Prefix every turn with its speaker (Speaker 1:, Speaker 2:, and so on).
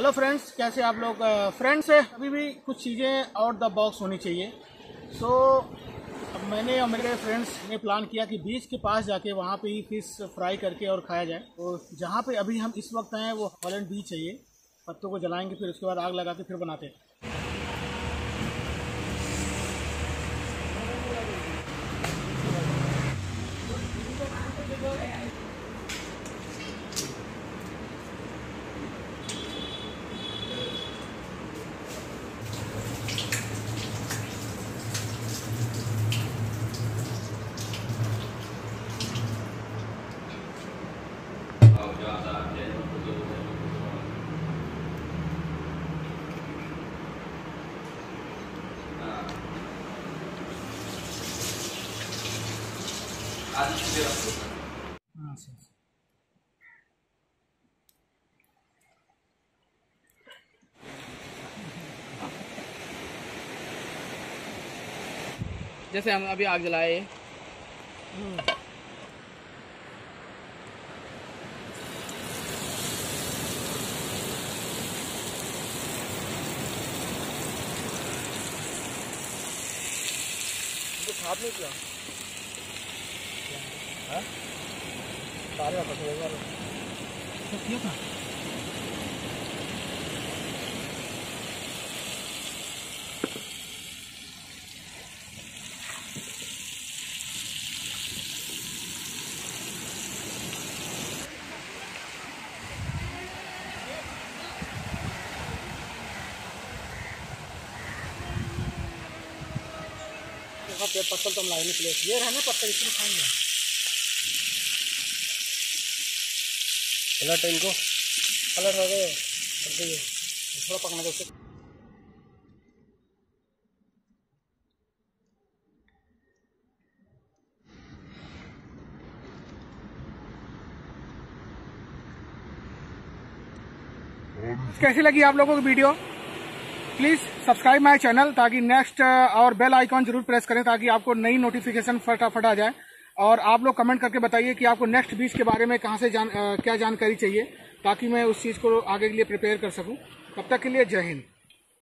Speaker 1: Hello friends कैसे आप लोग? फ्रेंड्स अभी भी कुछ चीज़ें आउट द बॉक्स होनी चाहिए। सो so, मैंने और मेरे फ्रेंड्स ने प्लान किया कि बीच के पास जाके वहाँ पे ही फ़िश फ्राई करके और खाया जाए। तो जहाँ पे अभी हम इस वक्त हैं वो हॉलैंड बीच है ये। पत्तों को जलाएँगे फिर उसके बाद आग लगा के फिर बनाते हैं। हाँ
Speaker 2: जैसे हम अभी आग जलाए।
Speaker 1: साथ नहीं किया सारे तो किया था? पत्तल तो हम लाए निकले ये रहने पत्तल इसमें खाएँगे। पलट इनको। पलट हो गए। थोड़ा पकना दो कैसी लगी आप लोगों की video? Please subscribe my channel ताकि नेक्स्ट और बेल आइकॉन ज़रूर प्रेस करें ताकि आपको नई नोटिफिकेशन फटाफट आ जाए। और आप लोग कमेंट करके बताइए कि आपको नेक्स्ट बीच के बारे में कहाँ से जान आ, क्या जानकारी चाहिए ताकि मैं उस चीज़ को आगे के लिए प्रिपेयर कर सकूँ। तब तक के लिए जय हिंद।